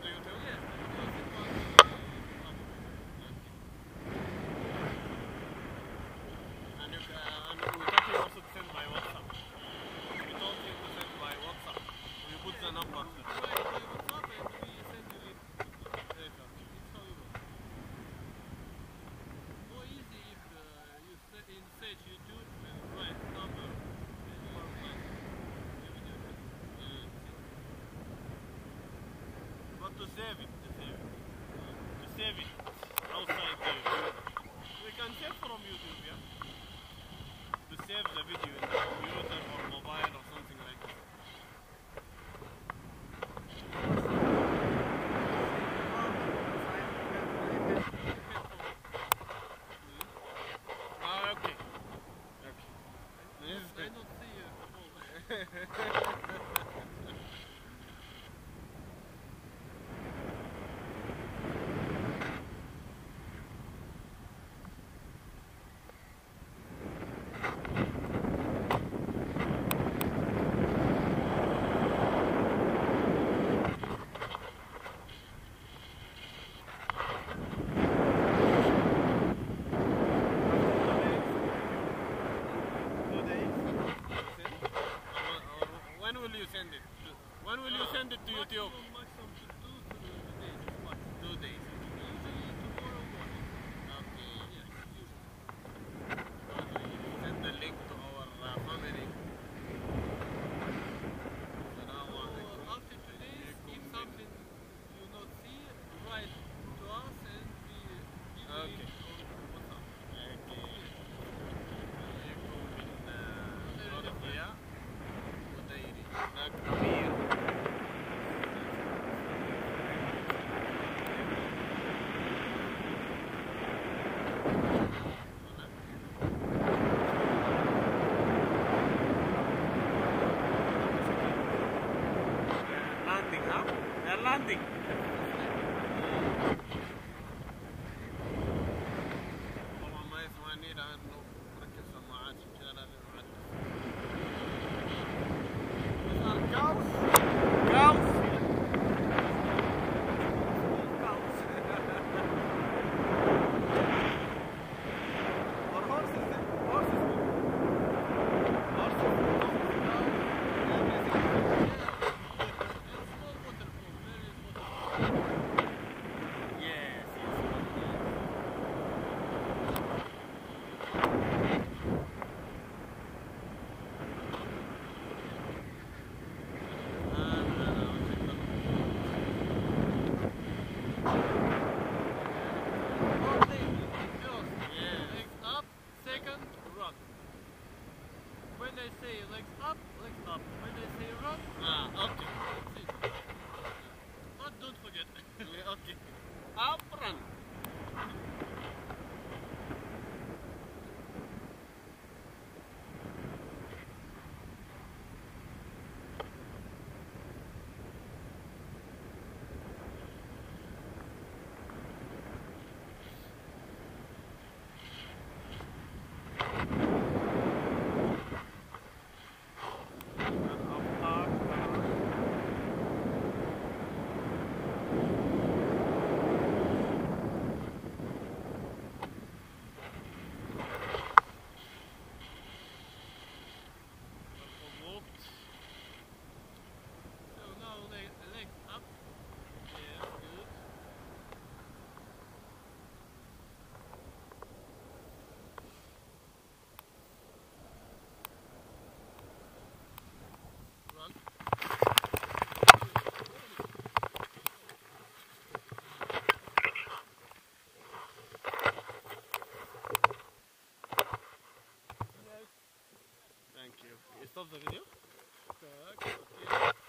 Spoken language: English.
doing, do you? do 9, do it. outside the, we can save from YouTube, yeah? To save the video in the computer or mobile or something like that. Ah, okay. Okay. I don't see you. will you send it? When will you send it to YouTube? landing now. They're landing. up. They say ah, okay. Stop the w video? Tak.